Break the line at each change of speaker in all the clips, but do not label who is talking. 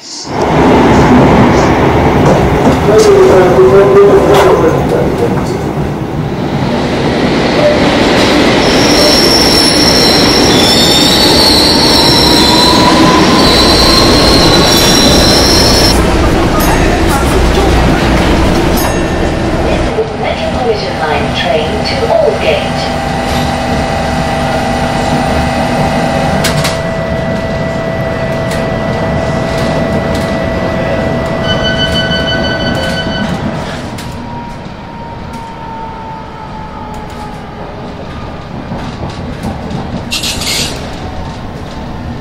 Christ.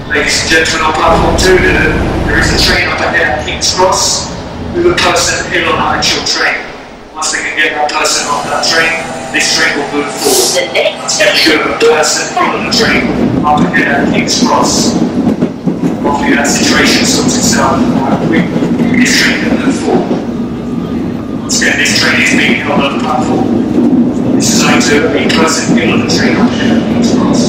Ladies and gentlemen, on platform two, there, is a train up ahead at King's Cross with a person ill on an actual train. Once they can get that person off that train, this train will move forward. Let's get
station
a person ill on the train up ahead at King's Cross. Hopefully that situation sorts itself out. We, this train can move forward. Once again, this train is being held on the platform. This is owing to a person ill on the train up ahead at King's Cross.